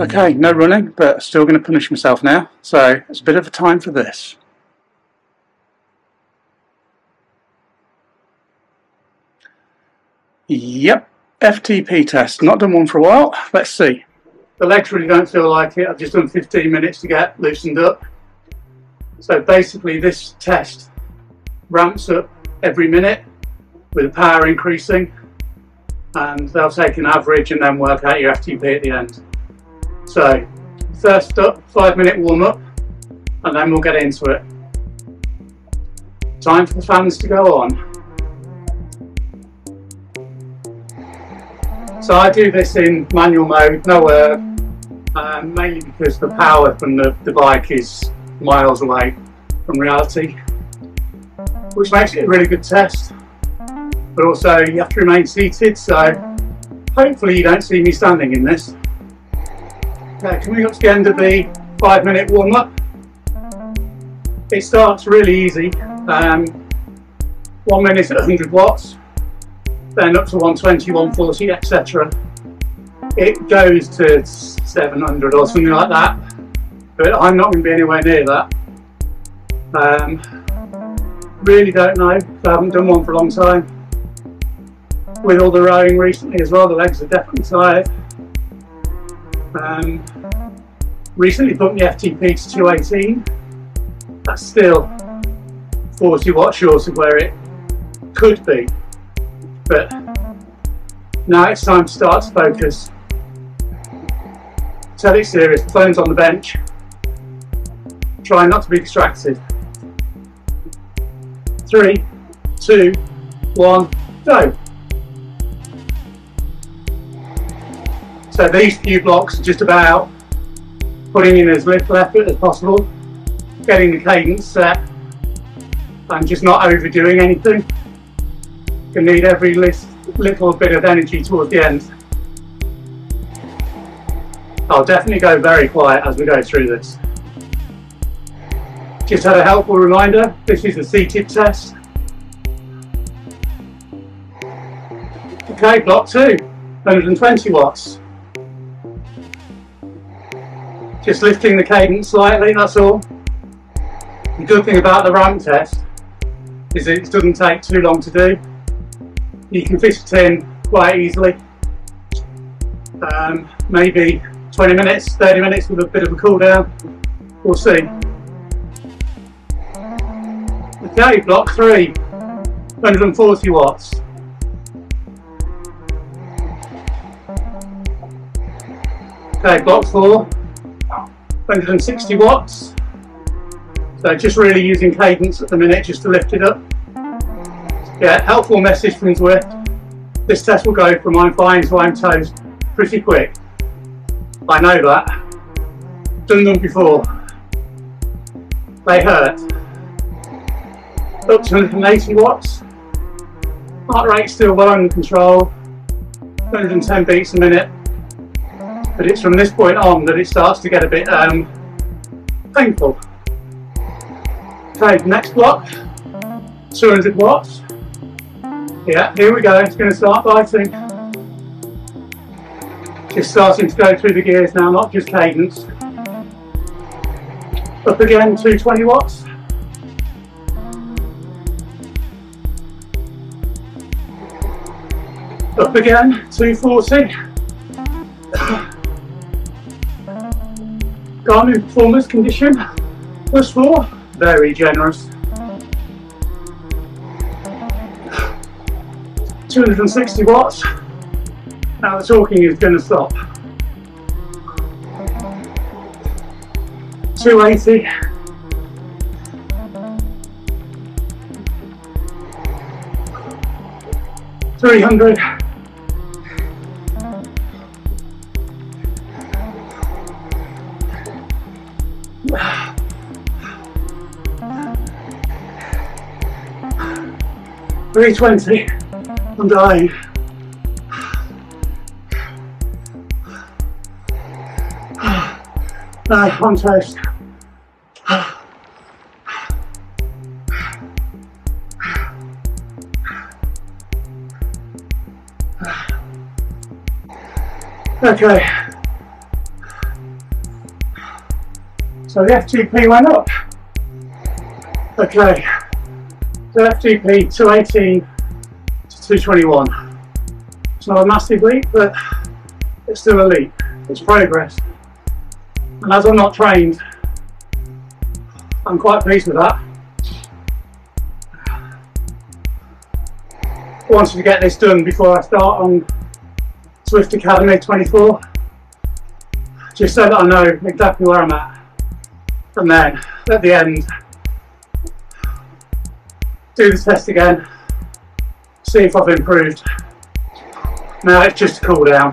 Okay, no running, but still going to punish myself now. So it's a bit of a time for this. Yep, FTP test. Not done one for a while. Let's see. The legs really don't feel like it. I've just done 15 minutes to get loosened up. So basically this test ramps up every minute with the power increasing and they'll take an average and then work out your FTP at the end. So first up, five minute warm up and then we'll get into it. Time for the fans to go on. So I do this in manual mode, no air, um, mainly because the power from the, the bike is miles away from reality, which makes it a really good test. But also you have to remain seated, so hopefully you don't see me standing in this. Okay, coming up to the end of the five minute warm up. It starts really easy. Um, one minute at 100 watts, then up to 120, 140, etc. It goes to 700 or something like that, but I'm not going to be anywhere near that. Um, really don't know, I haven't done one for a long time. With all the rowing recently as well, the legs are definitely tired. Um, recently put the FTP to 218. That's still 40 watts short of where it could be. But now it's time to start to focus. Tell it serious, phone's on the bench. Try not to be distracted. Three, two, one, go. So these few blocks are just about putting in as little effort as possible, getting the cadence set and just not overdoing anything. You need every little bit of energy towards the end. I'll definitely go very quiet as we go through this. Just had a helpful reminder, this is a seated test. Okay, block two, 120 watts. Just lifting the cadence slightly, that's all. The good thing about the ramp test is it doesn't take too long to do. You can fit it in quite easily. Um, maybe 20 minutes, 30 minutes with a bit of a cool down. We'll see. Okay, block three, 140 watts. Okay, block four, 160 watts. So just really using cadence at the minute just to lift it up. Yeah, helpful message from Zwift. This test will go from I'm fine to I'm toast pretty quick. I know that. Done them before. They hurt. Up to 180 watts. Heart rate still well under control. 110 beats a minute but it's from this point on that it starts to get a bit um, painful. Okay, next block, 200 watts. Yeah, here we go, it's going to start biting. Just starting to go through the gears now, not just cadence. Up again, 220 watts. Up again, 240. Garmin performance condition plus four, very generous. 260 watts. Now the talking is going to stop. 280. Three hundred. 320. I'm dying. Uh, I'm toast. Okay. So the FTP went up. Okay. So FTP 218 to 221. It's not a massive leap, but it's still a leap. It's progress. And as I'm not trained, I'm quite pleased with that. I wanted to get this done before I start on Zwift Academy 24, just so that I know exactly where I'm at. And then at the end, do the test again, see if I've improved. Now it's just a cool down.